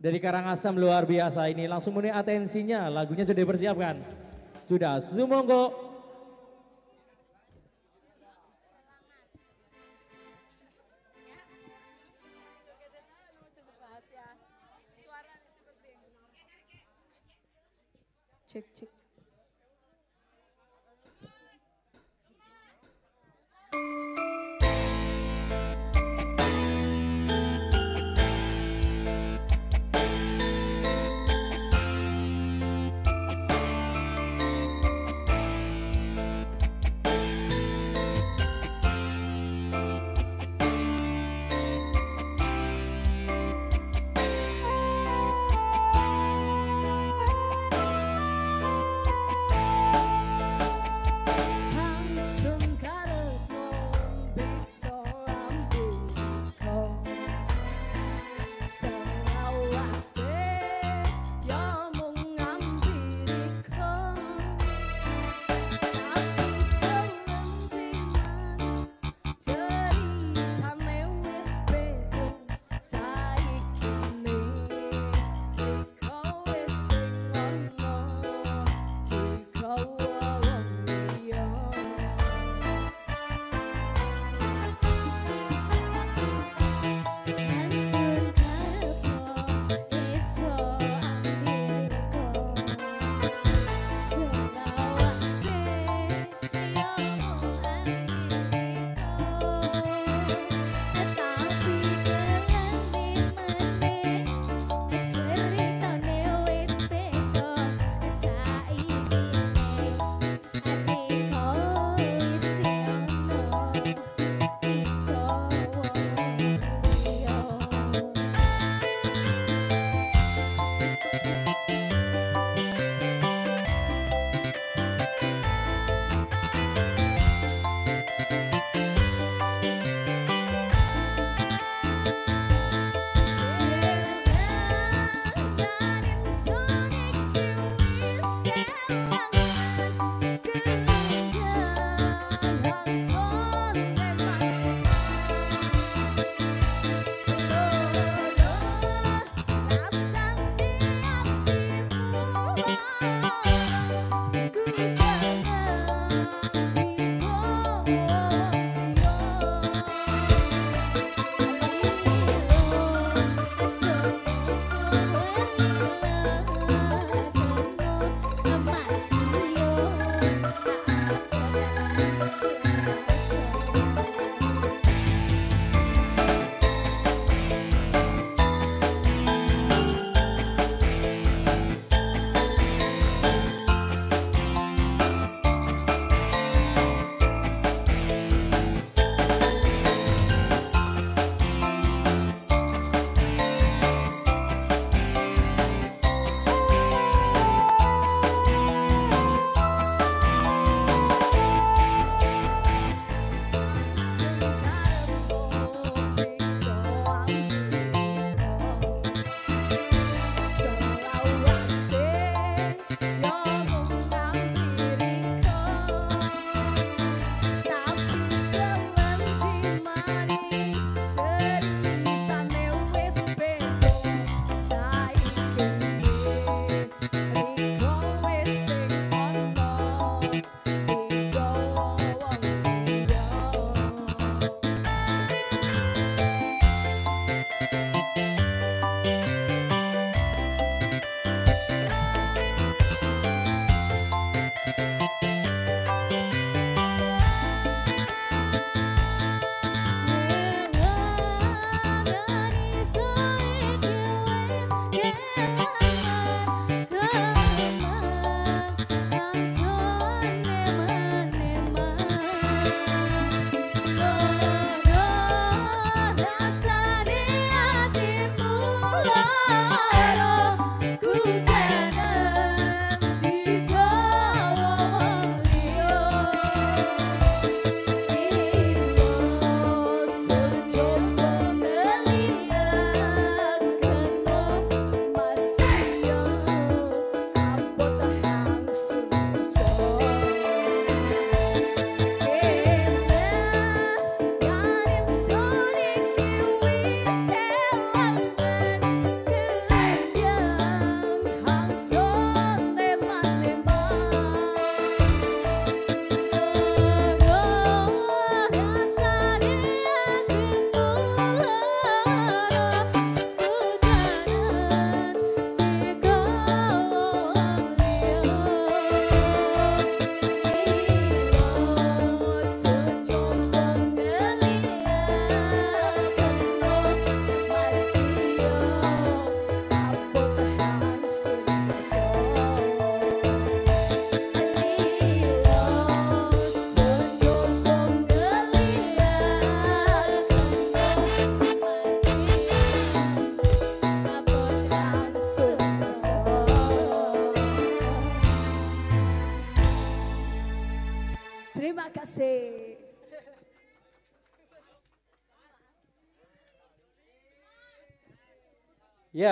dari Karangasem luar biasa ini. Langsung mulai atensinya, lagunya sudah dipersiapkan. Sudah, sumonggo. Cek, cek. Thank you.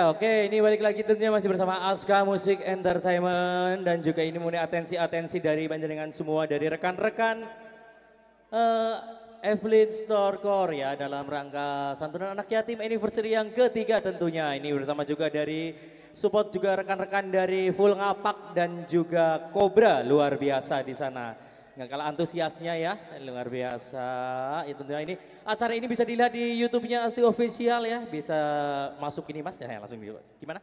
Oke ini balik lagi tentunya masih bersama Aska Musik Entertainment. Dan juga ini mulai atensi-atensi dari panjenengan semua dari rekan-rekan uh, Evelyn Store Core ya dalam rangka santunan anak yatim anniversary yang ketiga tentunya. Ini bersama juga dari support juga rekan-rekan dari Full Ngapak dan juga Cobra. Luar biasa di sana nggak kalah antusiasnya ya. Luar biasa. Itu tentunya ini acara ini bisa dilihat di YouTube-nya Asti Official ya. Bisa masuk ini mas. Ya langsung gimana?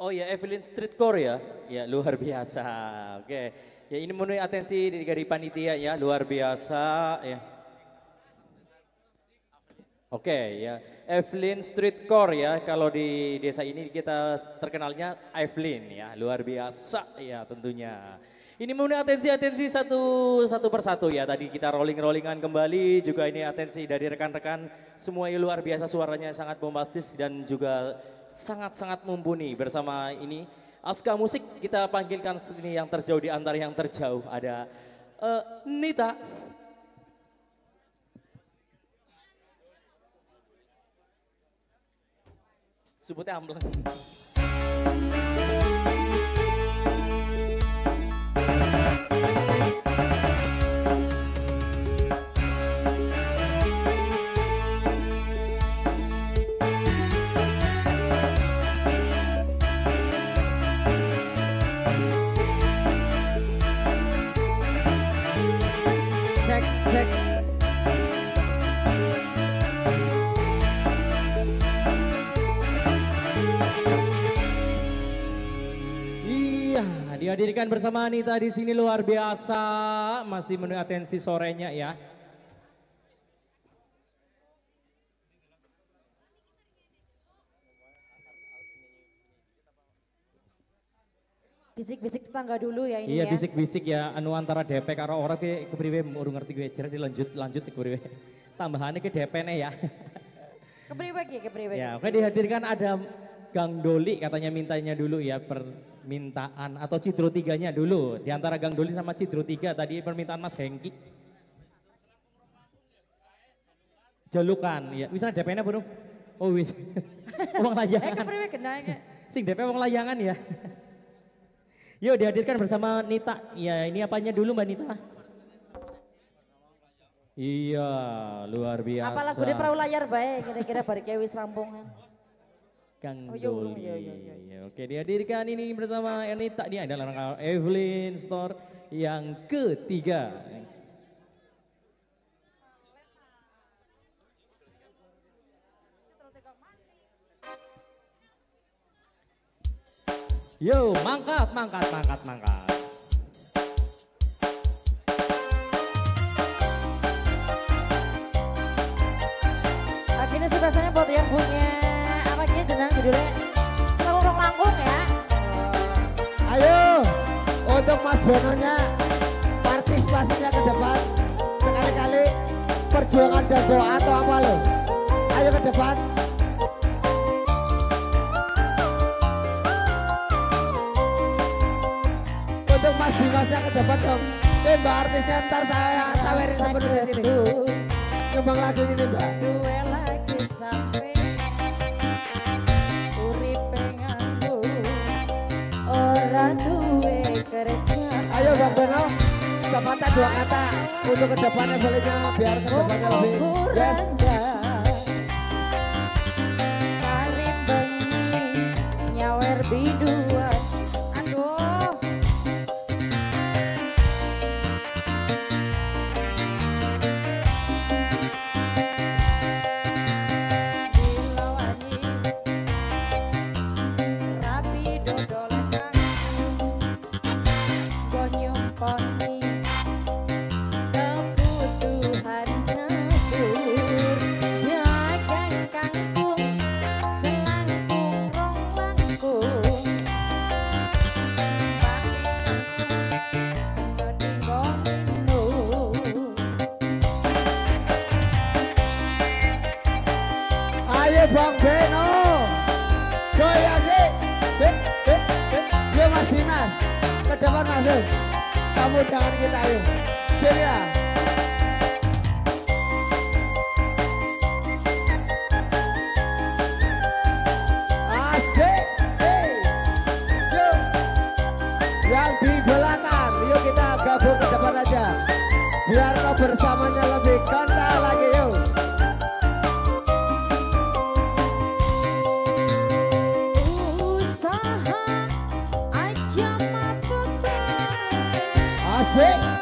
Oh ya Evelyn Street Core ya? Ya luar biasa. Oke. Ya ini memenuhi atensi dari panitia ya. Luar biasa ya Oke ya, Evelyn Street Core ya. Kalau di desa ini kita terkenalnya Evelyn ya, luar biasa ya tentunya. Ini memenuhi atensi-atensi satu satu persatu ya. Tadi kita rolling-rollingan kembali, juga ini atensi dari rekan-rekan semua yang luar biasa suaranya sangat bombastis dan juga sangat-sangat mumpuni bersama ini Aska Musik kita panggilkan sini yang terjauh di antara yang terjauh ada uh, Nita. Sebutnya ambleng. Dihadirkan bersama Anita di sini luar biasa, masih menunggu atensi sorenya ya. Bisik-bisik tetangga dulu ya ini iya, ya. Iya bisik-bisik ya, anu antara DP karo orang ke kepriwe urung ngerti gue, jadi lanjut lanjut kepriwe. Tambahannya ke DP nih ya. Kepriwe ya, kepriwe. Ya, oke dihadirkan ada Gang Doli katanya mintanya dulu ya per permintaan atau Cidro tiganya dulu. Di antara Gang Doli sama Cidro tiga tadi permintaan Mas Hengki. Jalukan, ya. Bisa DP-nya burung. Oh wis. uang layangan. Sing DP uang layangan ya. Yuk dihadirkan bersama Nita. Ya ini apanya dulu Mbak Nita? Iya, luar biasa. Apa lagu di perahu layar baik kira-kira balik wis rampungan. Kang oh, iya, Doli. Iya, iya, iya, iya. Oke dihadirkan ini bersama Ernita dia adalah Evelyn Store yang ketiga. Yo, mangkat, mangkat, mangkat, mangkat. Akhirnya sih biasanya buat yang punya judulnya Selalu Rong Langkung ya. Ayo untuk Mas Bononya partisipasinya ke depan sekali-kali perjuangan dan doa atau apa lo? Ayo ke depan. Untuk Mas Dimasnya ke depan dong. Eh mbak artisnya ntar saya sawerin sepenuhnya sini. Nyumbang lagu ini mbak. Bang Beno, sepatah dua kata untuk ke depannya bolehnya biar ke depannya lebih yes. nyawer biduan say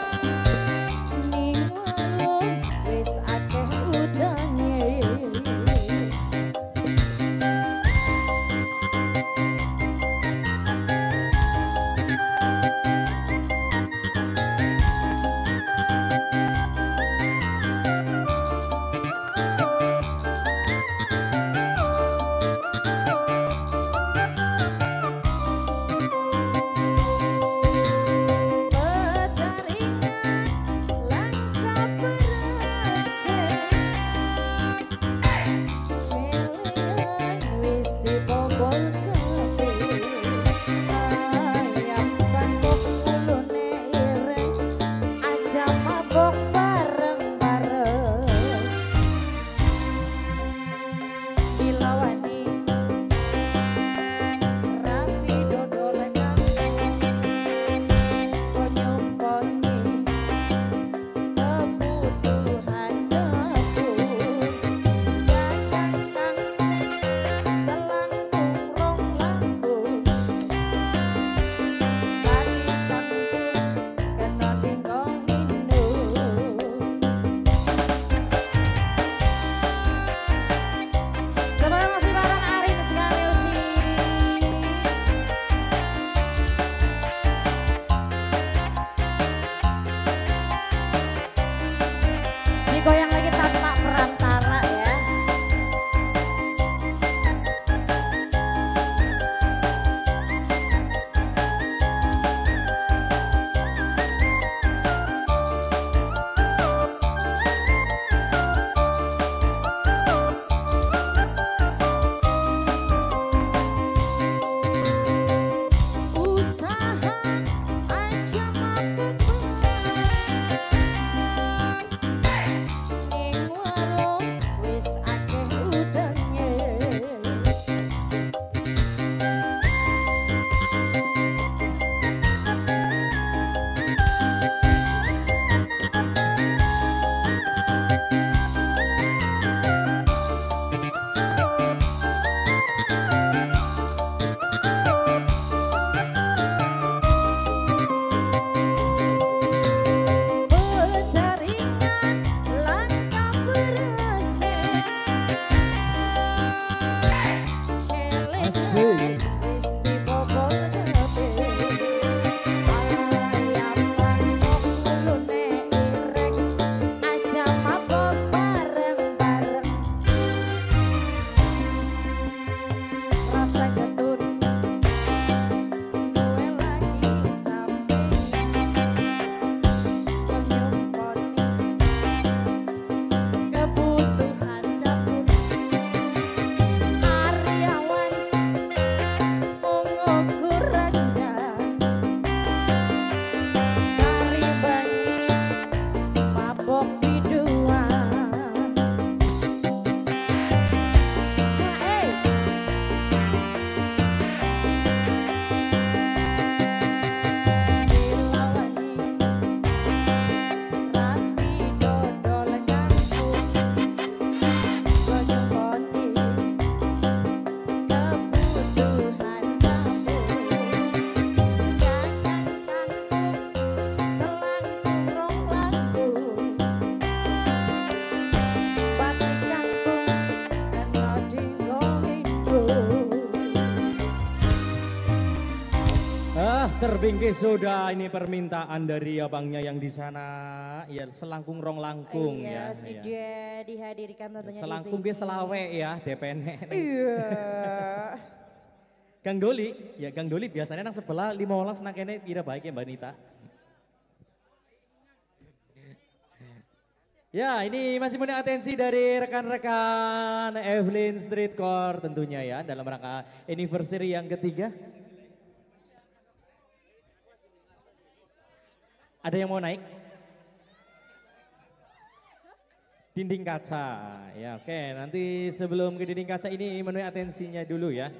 Bingkis sudah ini permintaan dari abangnya yang di sana ya selangkung rong langkung iya, ya. sudah iya. dihadirkan tentunya Selangkung di sini. selawe ya DPN. Iya. Gang Doli, ya Gang Doli biasanya nang sebelah lima olas nang kene tidak baik ya Mbak Nita. Ya, ini masih punya atensi dari rekan-rekan Evelyn Streetcore tentunya ya dalam rangka anniversary yang ketiga. Ada yang mau naik? Dinding kaca. Ya, oke. Nanti sebelum ke dinding kaca ini menuai atensinya dulu ya.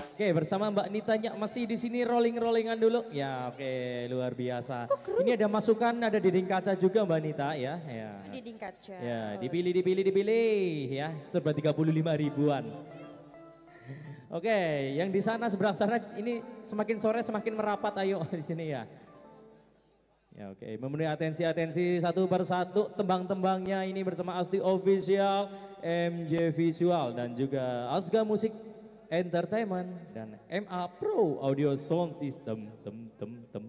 Oke, bersama Mbak Nitanya masih di sini rolling-rollingan dulu. Ya, oke, luar biasa. Ini ada masukan, ada dinding kaca juga Mbak Nita ya. Ya. Dinding kaca. Ya, dipilih, dipilih, dipilih ya. Serba 35 ribuan. Oke, yang di sana seberang sana ini semakin sore semakin merapat ayo di sini ya. Ya oke, memenuhi atensi-atensi satu persatu tembang-tembangnya ini bersama Asti Official, MJ Visual dan juga Asga Musik Entertainment dan MA Pro Audio Sound System. Tem tem tem.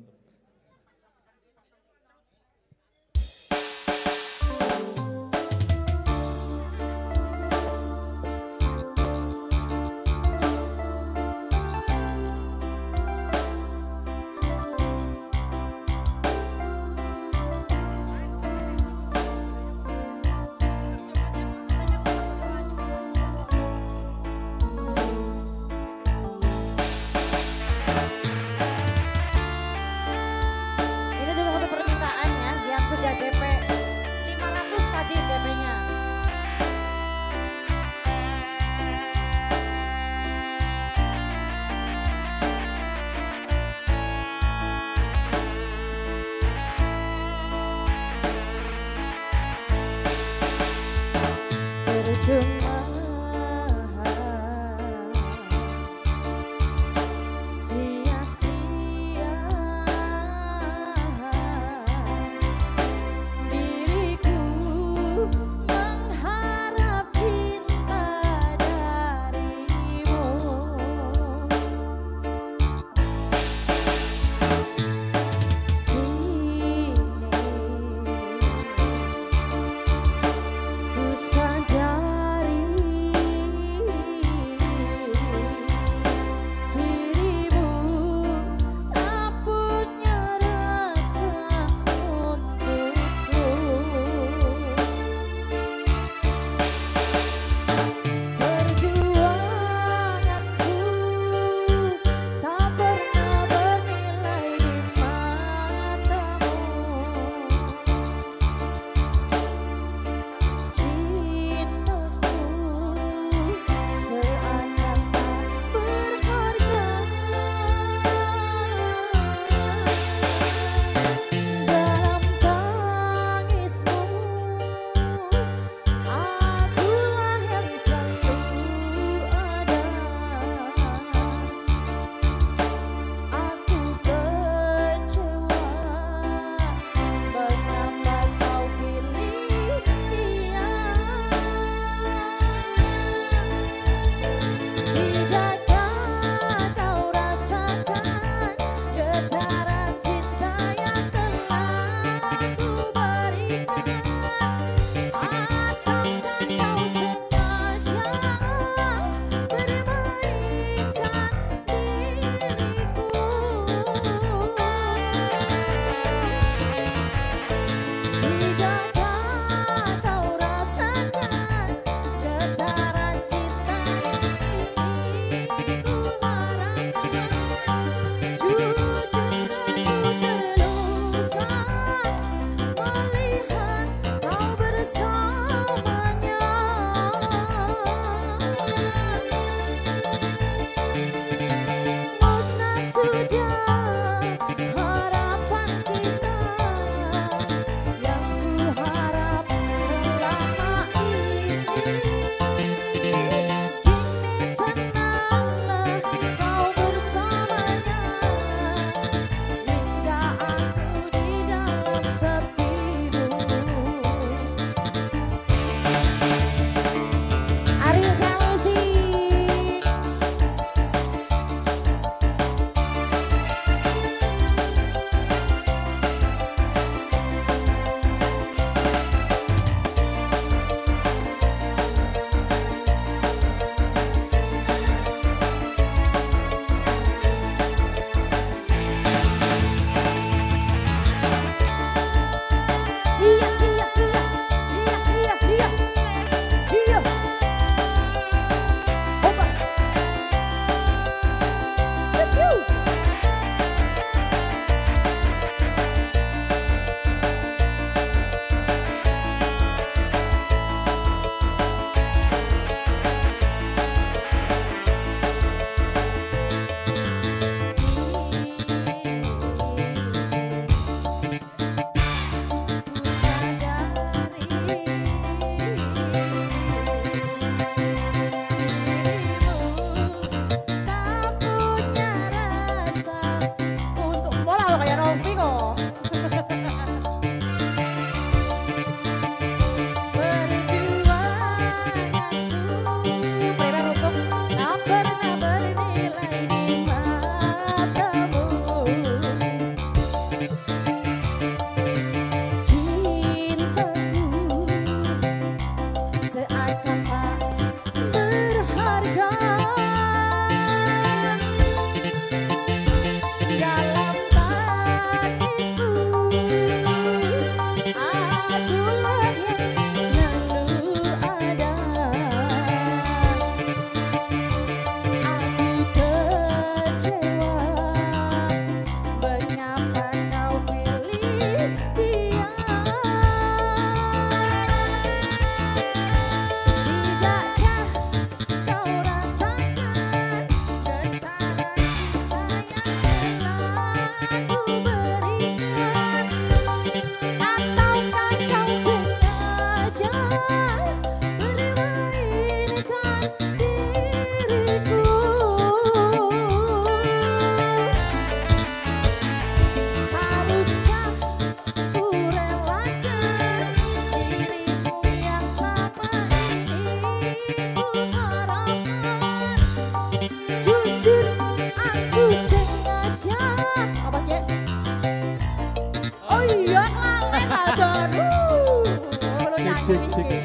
Cek cek.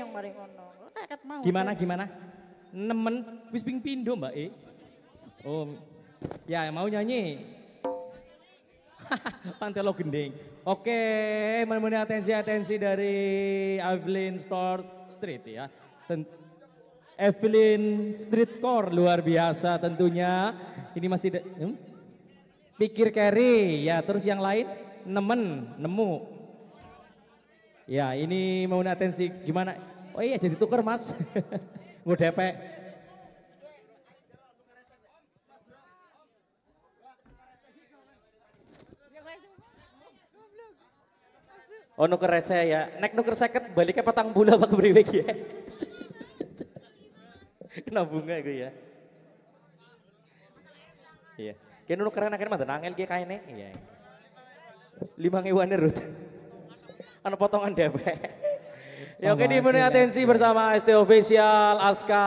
Yang mari ngono. Teket mau. Gimana, gimana? Nemen, wis ping pindo mbak E. Oh, ya mau nyanyi. Pantelo gending. Oke, menemani atensi-atensi dari Evelyn Store Street ya. Ten Evelyn Street Core luar biasa tentunya. Ini masih hmm? pikir carry ya terus yang lain nemen nemu ya ini mau atensi gimana oh iya jadi tuker mas ngudepe Oh nuker receh ya, nek nuker seket baliknya petang bulan apa kebriwe ya. Kena bunga gue ya. Iya. Kene nuker enak mah angel ki kaine. Iya. Lima ngewane rut. Ana potongan DP. Ya oke di masih atensi bersama ST Official, Aska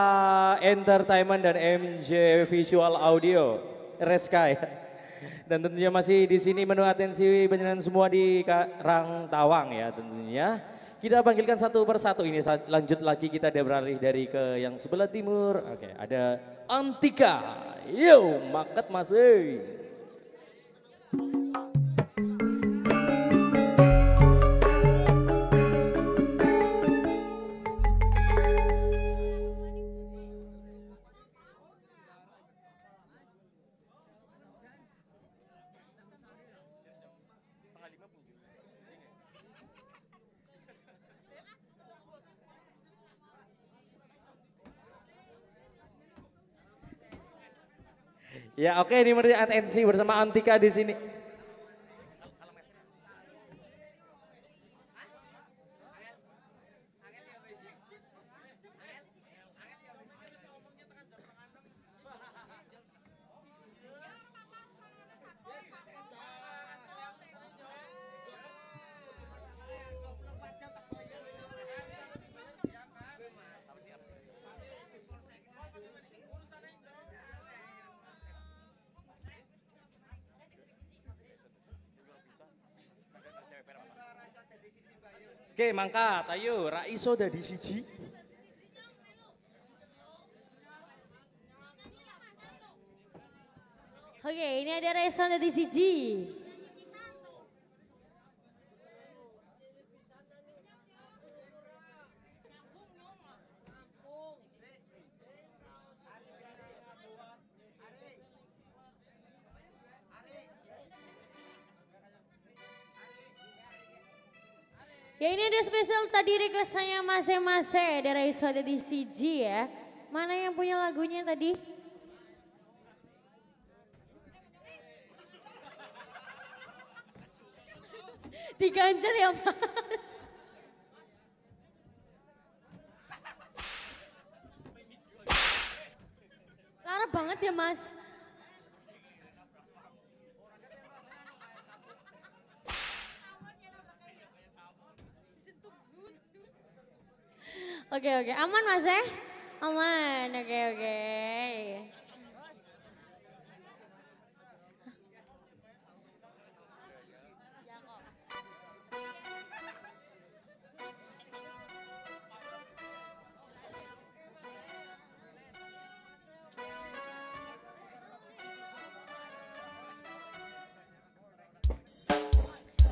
Entertainment dan MJ Visual Audio. Reska ya. Dan tentunya masih di sini menu atensi penjenengan semua di Karang Tawang ya tentunya. Kita panggilkan satu persatu ini lanjut lagi kita ada beralih dari ke yang sebelah timur. Oke, ada Antika. Yo, maket masih. Ya oke ini menurut atensi bersama Antika di sini. Oke, mangkat. Ayo, Raiso dari siji. Oke, ini ada Raiso dari siji. Tadi request saya masing-masing dari Isoda di CG ya. Mana yang punya lagunya tadi? Diganjel ya mas. Lara banget ya mas. Oke oke, aman mas ya? Aman, oke oke.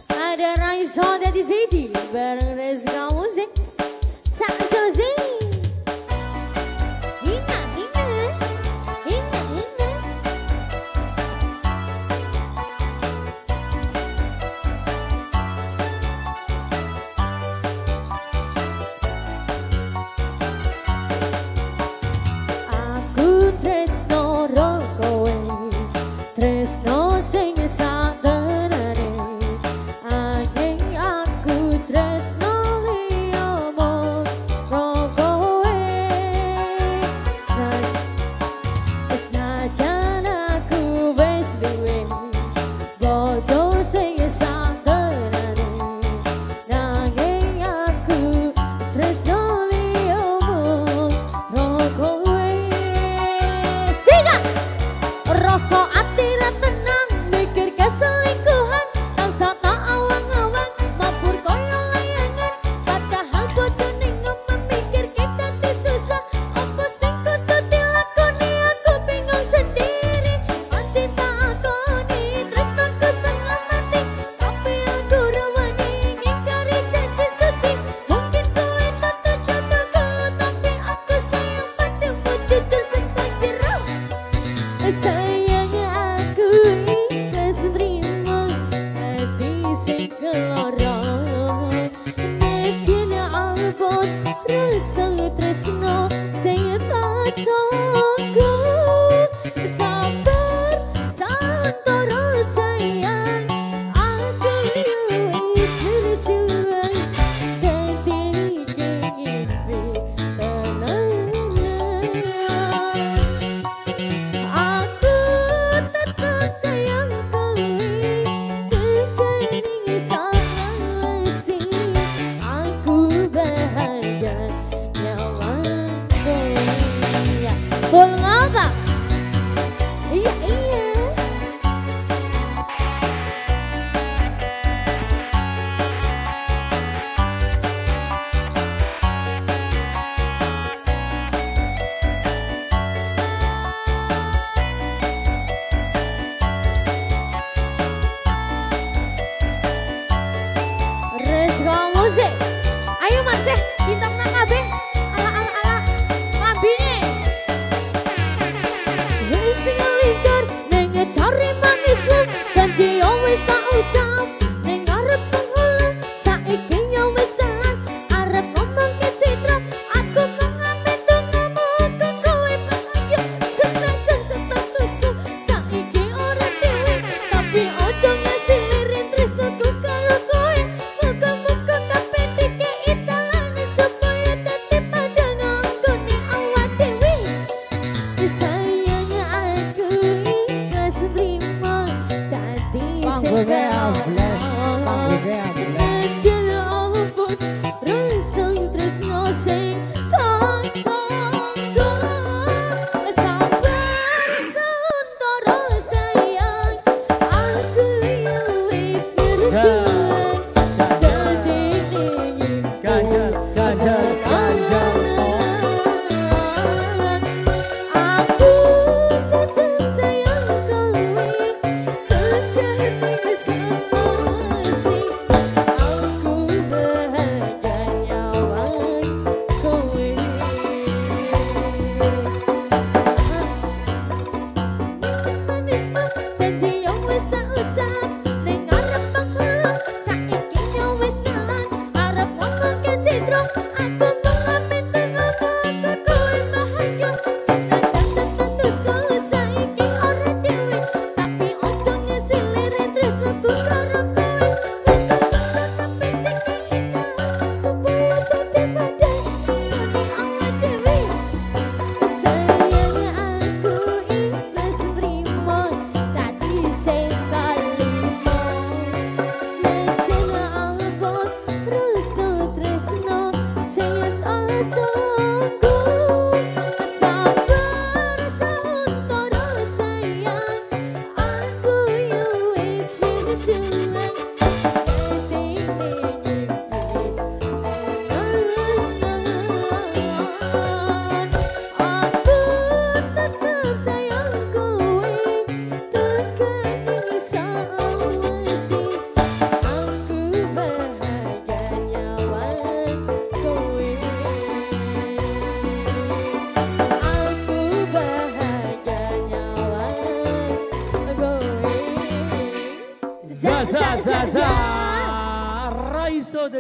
Ada Raiso dari sini bareng Rizka Musik.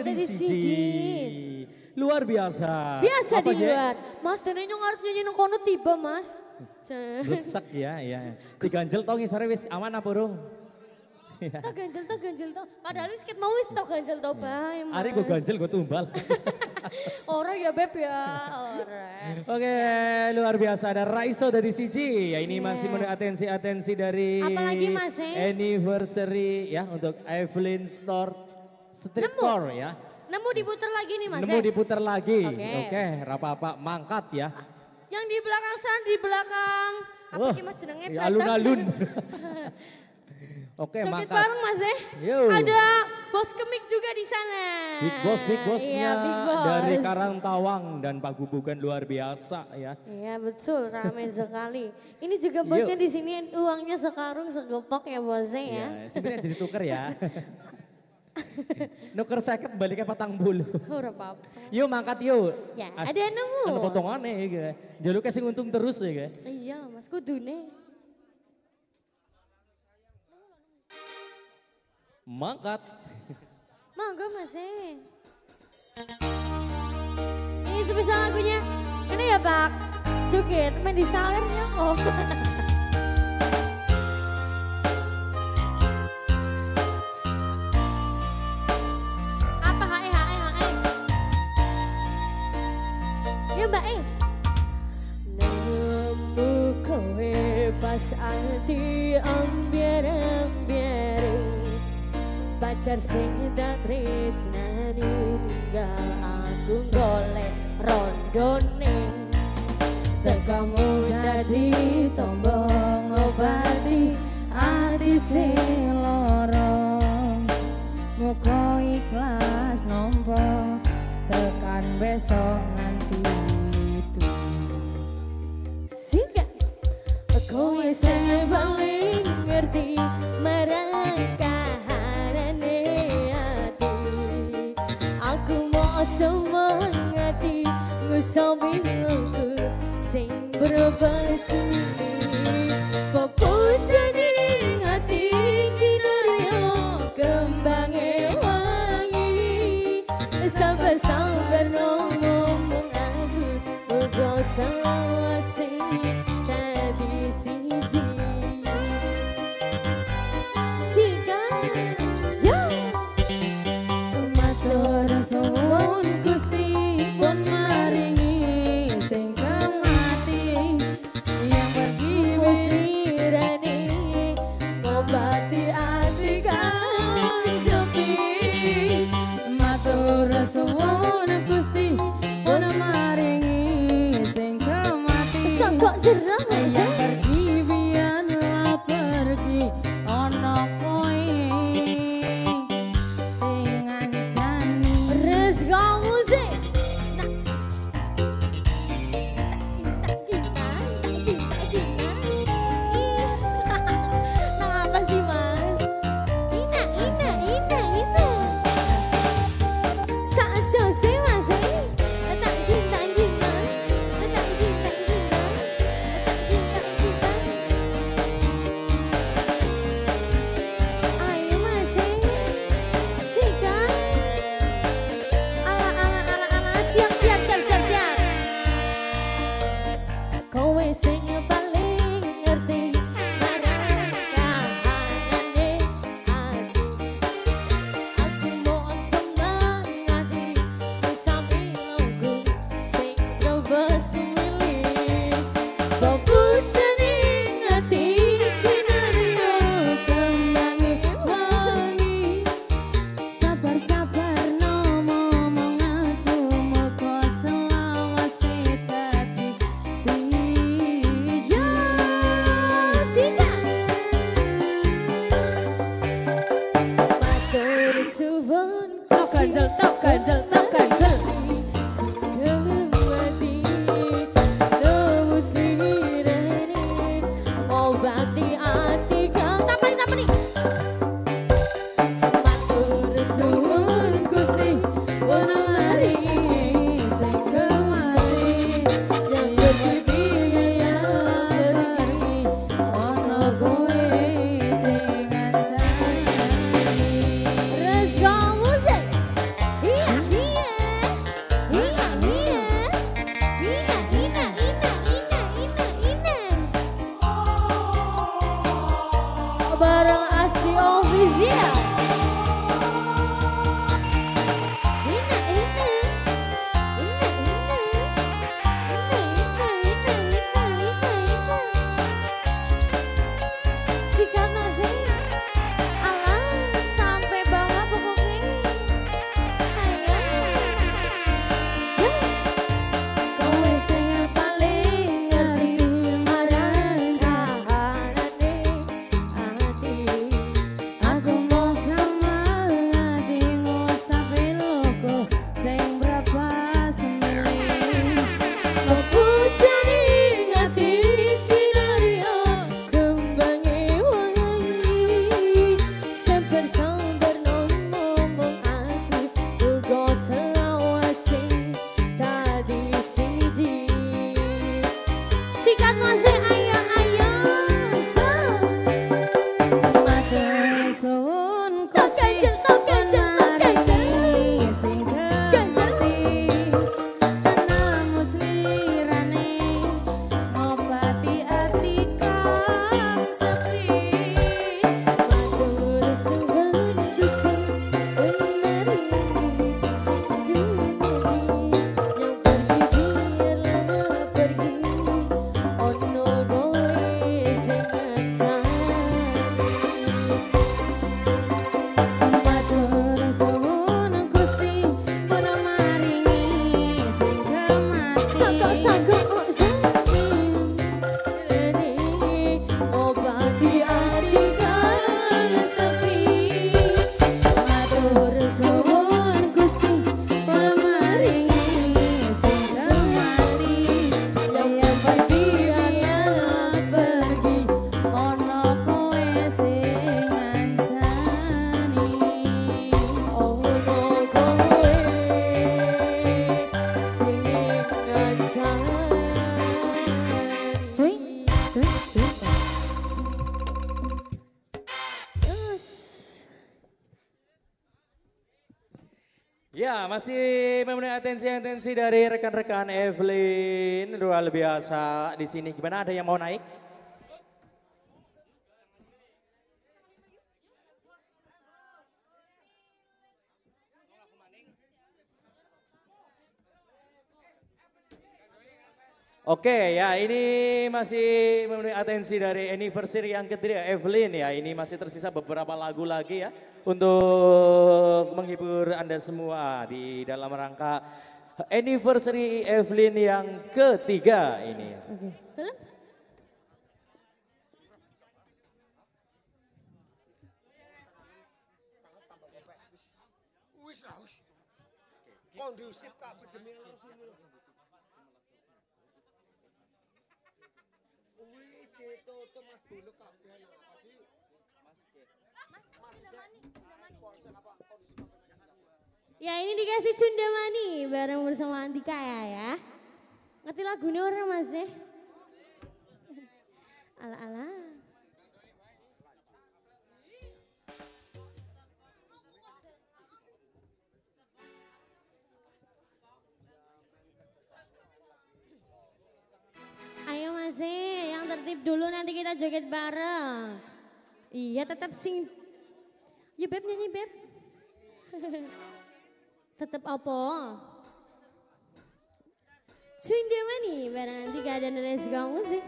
Dari Dari siji. Luar biasa. Biasa Apa, di luar. Mas dene nyong arep nyanyi nang kono tiba, Mas. Besek ya, ya. Diganjel tau ngisore wis aman apa urung? Tak ganjel, tak ganjel, tak. Padahal wis ket mau wis tak ganjel to bae, Mas. Ari gue ganjel gue tumbal. Ora ya, Beb ya. Ora. Oke, luar biasa ada Raiso dari Siji. Ya ini masih menunggu atensi-atensi dari Apalagi, Mas, eh? anniversary ya untuk Evelyn Store Street Nemu? Core ya. Nemu diputer lagi nih, Mas. Nemu eh. diputar lagi. Oke. Oke, apa-apa mangkat ya. Yang di belakang sana, di belakang. Apa ki Mas jenenge? ya, alun-alun. Oke, Joget mangkat. bareng Mas eh. Yo. Ada bos kemik juga di sana. Big Boss, Big Bossnya Iya, Big Boss. dari Karangtawang dan Pak Gubukan luar biasa ya. Iya betul, ramai sekali. Ini juga bosnya di sini uangnya sekarung segepok ya bosnya ya. Ya, sebenarnya jadi tuker ya. Nuker seket baliknya patang bulu. Ora apa-apa. Yuk mangkat yuk. Ya, ada yang nemu. Ada potongannya ya. ga. Jaluknya sing untung terus ya. ga. Iya lah mas, kudune. Mangkat. Monggo mas eh. Ini spesial lagunya. Ini ya pak. Joget, main di sawernya oh. Apa Sing tak tresnani ninggal aku golek rondone. Tekamu dadi tombo ngobati ati sing loro Muka ikhlas nompo tekan besok nganti itu. Singkat Kowe sing paling ngerti semangati ngusawi aku sing berbasmi Pepujani masih memenuhi atensi-atensi dari rekan-rekan Evelyn. Luar biasa di sini. Gimana ada yang mau naik? Oke ya ini masih memenuhi atensi dari anniversary yang ketiga Evelyn ya ini masih tersisa beberapa lagu lagi ya untuk menghibur anda semua di dalam rangka anniversary Evelyn yang ketiga ini. Oke. Kondusif kabeh Mas apa? Ya ini dikasih Cundamani bareng bersama Antika ya ya. Ngerti lagunya orang mas ya? Ala Ayo mas eh, yang tertib dulu nanti kita joget bareng. Iya tetap sing. Ya beb nyanyi beb. Tetap apa? Dia nih, barang nanti keadaan dan kamu sih.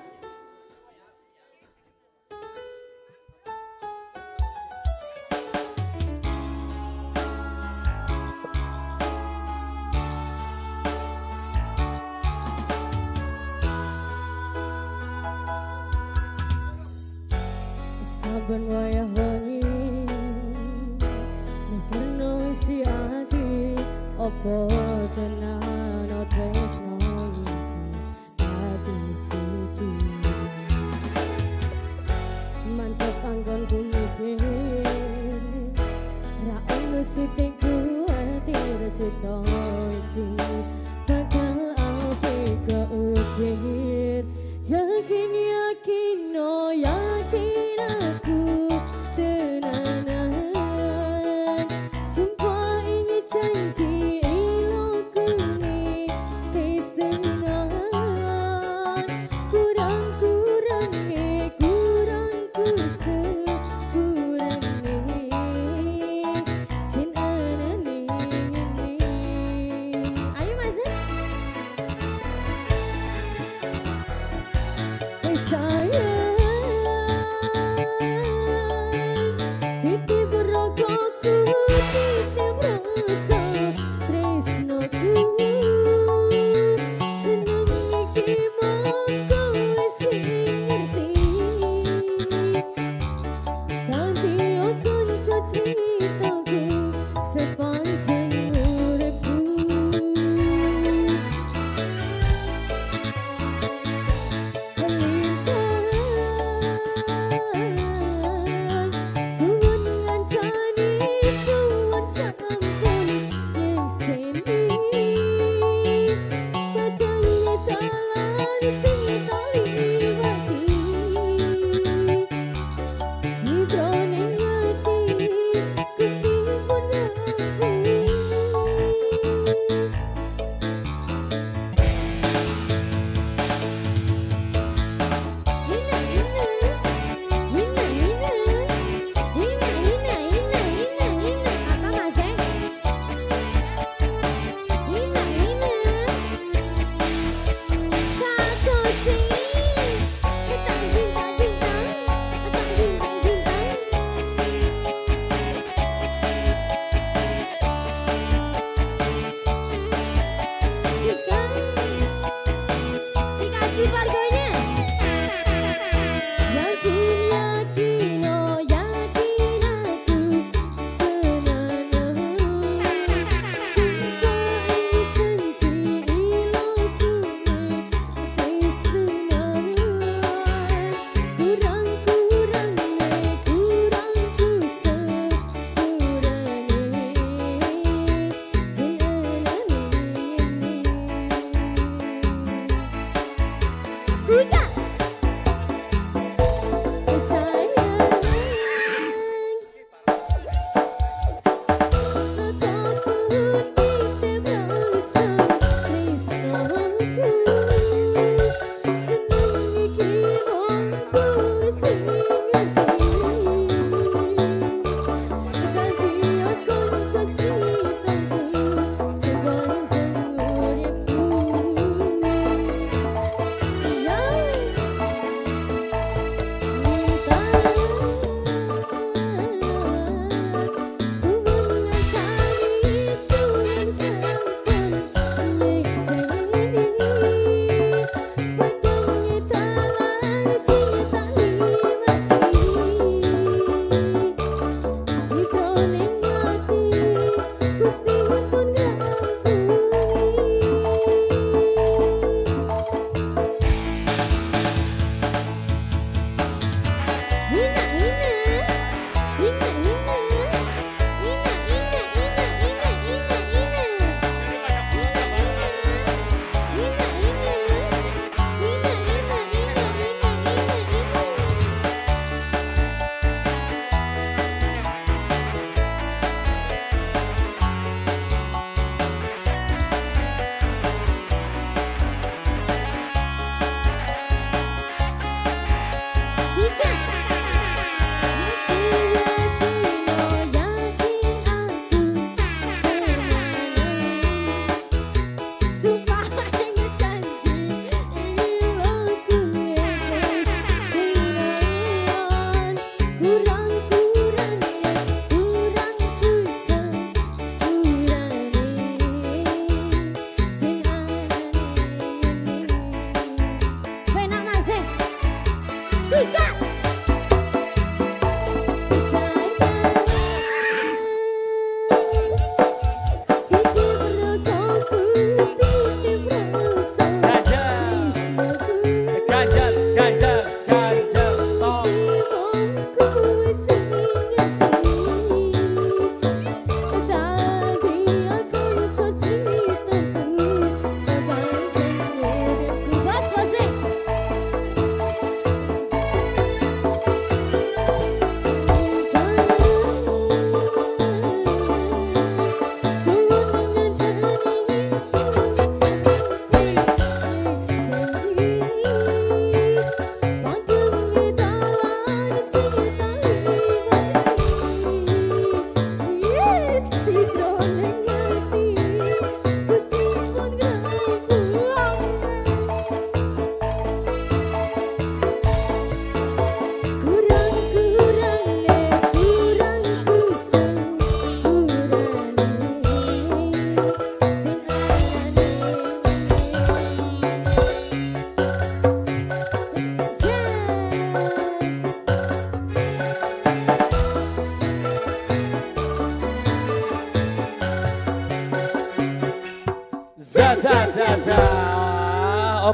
grow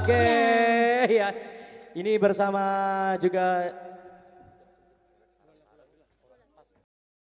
Oke ya. Ini bersama juga